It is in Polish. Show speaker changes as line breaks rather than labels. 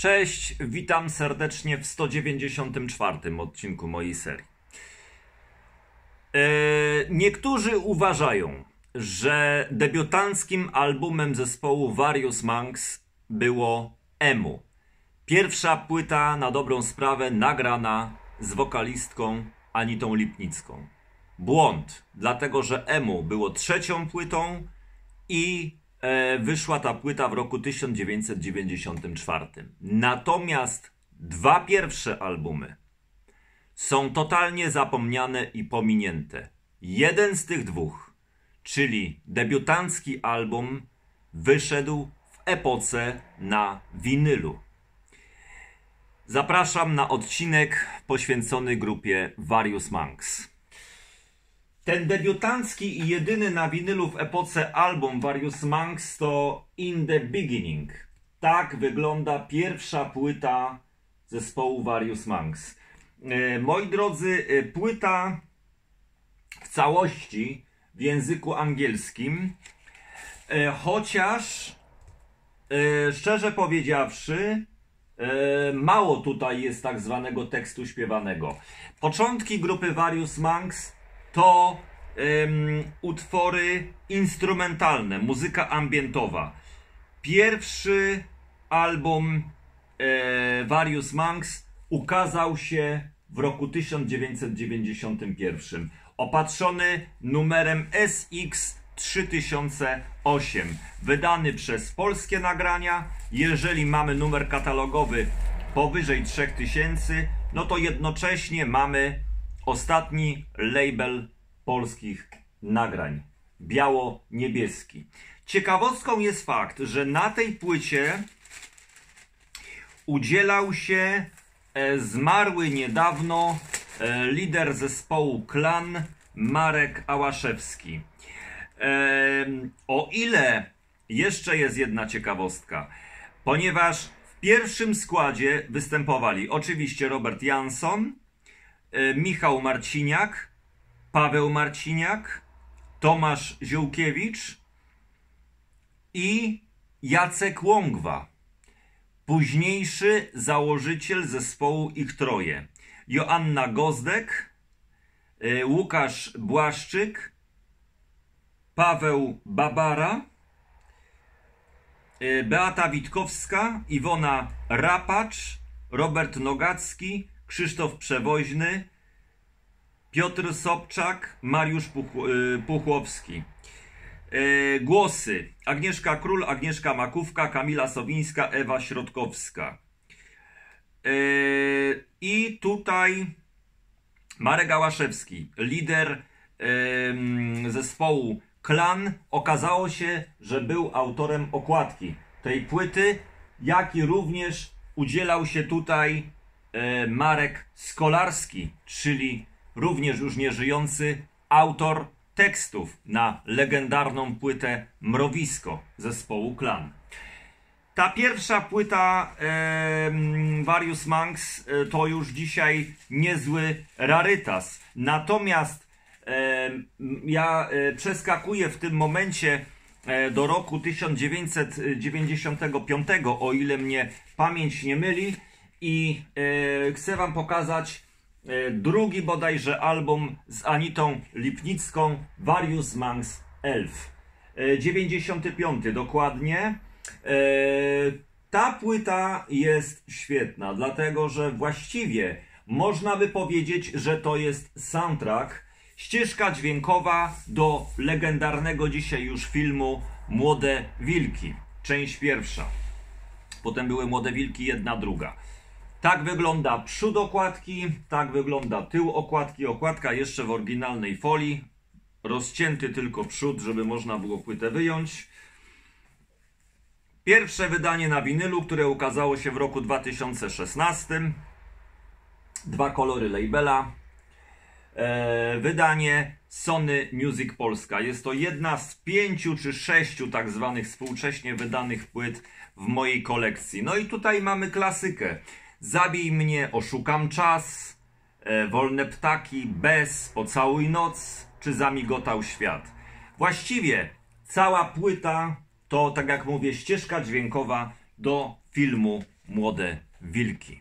Cześć, witam serdecznie w 194 odcinku mojej serii. E, niektórzy uważają, że debiutanckim albumem zespołu Various Monks było Emu. Pierwsza płyta na dobrą sprawę nagrana z wokalistką Anitą Lipnicką. Błąd, dlatego że Emu było trzecią płytą i wyszła ta płyta w roku 1994. Natomiast dwa pierwsze albumy są totalnie zapomniane i pominięte. Jeden z tych dwóch, czyli debiutancki album, wyszedł w epoce na winylu. Zapraszam na odcinek poświęcony grupie Various Monks. Ten debiutancki i jedyny na winylu w epoce album Various Monks to In the Beginning. Tak wygląda pierwsza płyta zespołu Various Monks. E, moi drodzy, e, płyta w całości w języku angielskim, e, chociaż szczerze powiedziawszy, mało tutaj jest tak zwanego tekstu śpiewanego. Początki grupy Various Monks to utwory instrumentalne, muzyka ambientowa. Pierwszy album e, Various Monks ukazał się w roku 1991, opatrzony numerem SX 3008, wydany przez polskie nagrania. Jeżeli mamy numer katalogowy powyżej 3000, no to jednocześnie mamy ostatni label polskich nagrań. Biało-niebieski. Ciekawostką jest fakt, że na tej płycie udzielał się e, zmarły niedawno e, lider zespołu Klan Marek Ałaszewski. E, o ile jeszcze jest jedna ciekawostka, ponieważ w pierwszym składzie występowali oczywiście Robert Jansson, Michał Marciniak, Paweł Marciniak, Tomasz Ziółkiewicz i Jacek Łągwa, późniejszy założyciel zespołu Ich Troje, Joanna Gozdek, e, Łukasz Błaszczyk, Paweł Babara, e, Beata Witkowska, Iwona Rapacz, Robert Nogacki, Krzysztof Przewoźny, Piotr Sobczak, Mariusz Puch y, Puchłowski. E, głosy: Agnieszka Król, Agnieszka Makówka, Kamila Sowińska, Ewa Środkowska. E, I tutaj Marek Gałaszewski, lider zespołu Klan. Okazało się, że był autorem okładki tej płyty, jak i również udzielał się tutaj Marek Skolarski, czyli również już nieżyjący autor tekstów na legendarną płytę Mrowisko zespołu Klan. Ta pierwsza płyta e, Various e, to już dzisiaj niezły rarytas. Natomiast e, ja e, przeskakuję w tym momencie e, do roku 1995, o ile mnie pamięć nie myli i e, chcę Wam pokazać e, drugi bodajże album z Anitą Lipnicką, Various Monks Elf. E, 95 dokładnie. E, ta płyta jest świetna, dlatego że właściwie można by powiedzieć, że to jest soundtrack, ścieżka dźwiękowa do legendarnego dzisiaj już filmu Młode Wilki, część pierwsza. Potem były Młode Wilki, jedna, druga. Tak wygląda przód okładki, tak wygląda tył okładki. Okładka jeszcze w oryginalnej folii. Rozcięty tylko przód, żeby można było płytę wyjąć. Pierwsze wydanie na winylu, które ukazało się w roku 2016. Dwa kolory labela. Eee, wydanie Sony Music Polska. Jest to jedna z pięciu czy sześciu tak zwanych współcześnie wydanych płyt w mojej kolekcji. No i tutaj mamy klasykę. Zabij mnie, oszukam czas, e, wolne ptaki, bez, pocałuj noc, czy zamigotał świat. Właściwie cała płyta to, tak jak mówię, ścieżka dźwiękowa do filmu młode wilki.